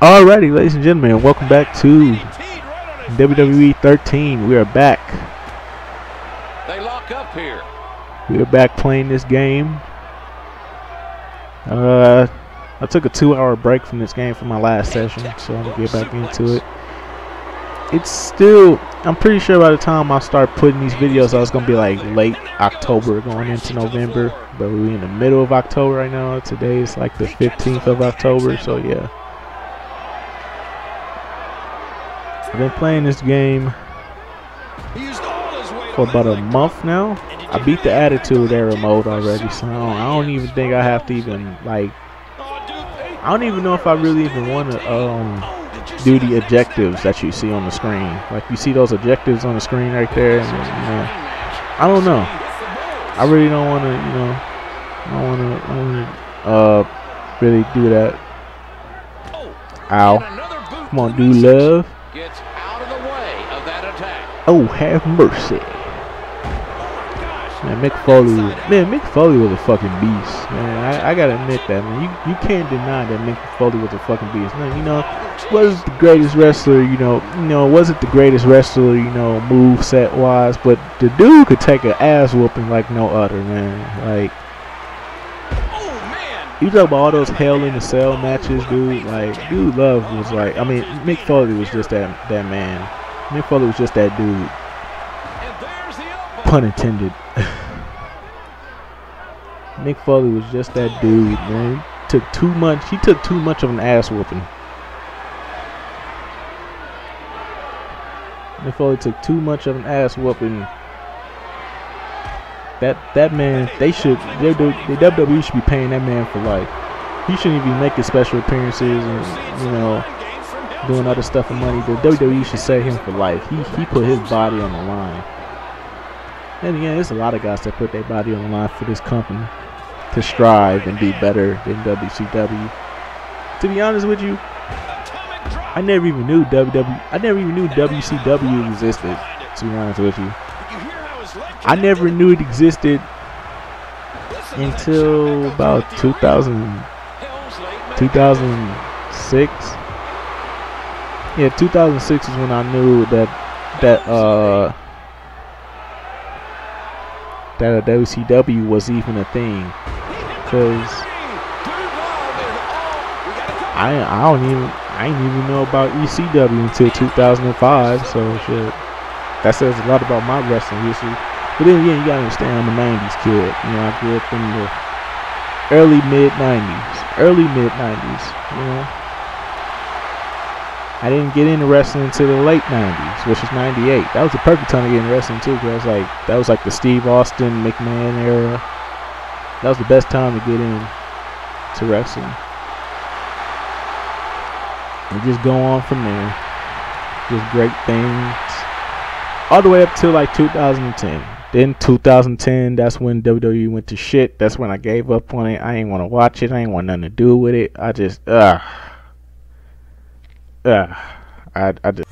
Alrighty, ladies and gentlemen, welcome back to WWE 13. We are back. They lock up here. We are back playing this game. Uh, I took a two-hour break from this game for my last session, so I'm gonna get back into it. It's still, I'm pretty sure by the time I start putting these videos, I was gonna be like late October, going into November. But we're in the middle of October right now. Today is like the 15th of October, so yeah. I've been playing this game for about a month now. I beat the Attitude Era mode already, so I don't, I don't even think I have to even like. I don't even know if I really even want to um, do the objectives that you see on the screen. Like you see those objectives on the screen right there, and you know, I don't know. I really don't want to, you know, I don't want to, I want to uh, really do that. Ow! Come on, Dude Love. Gets out of the way of that attack. Oh, have mercy. Man, Mick Foley, man, Mick Foley was a fucking beast, man. I, I gotta admit that, man. You you can't deny that Mick Foley was a fucking beast. Man, you know, was the greatest wrestler, you know, you know, wasn't the greatest wrestler, you know, move set wise, but the dude could take an ass whooping like no other, man. Like. You talk about all those Hell in the Cell matches, dude. Like, dude, love was like, I mean, Mick Foley was just that that man. Mick Foley was just that dude. Pun intended. Mick Foley was just that dude, man. Took too much. He took too much of an ass whooping. Mick Foley took too much of an ass whooping. That that man, they should, they, the WWE should be paying that man for life. He shouldn't even be making special appearances and you know doing other stuff for money. The WWE should set him for life. He he put his body on the line. And again, there's a lot of guys that put their body on the line for this company to strive and be better than WCW. To be honest with you, I never even knew WWE. I never even knew WCW existed. To be honest with you, You hear how his leg I never knew it existed until about 2000, Hell's late man. 2006. Yeah, 2006 is when I knew that that uh that a WCW was even a thing. Cause I I don't even I didn't even know about ECW until 2005. So shit, that says a lot about my wrestling history. But then again, you gotta understand I'm a '90s kid. You know, I grew up in the early mid '90s, early mid '90s. You know, I didn't get into wrestling until the late '90s, which is '98. That was the perfect time to get into wrestling too, because like that was like the Steve Austin McMahon era. That was the best time to get in to wrestling. And just go on from there. Just great things. All the way up till like 2010. Then 2010, that's when WWE went to shit. That's when I gave up on it. I ain't want to watch it. I ain't want nothing to do with it. I just, ugh. Ugh. I, I just.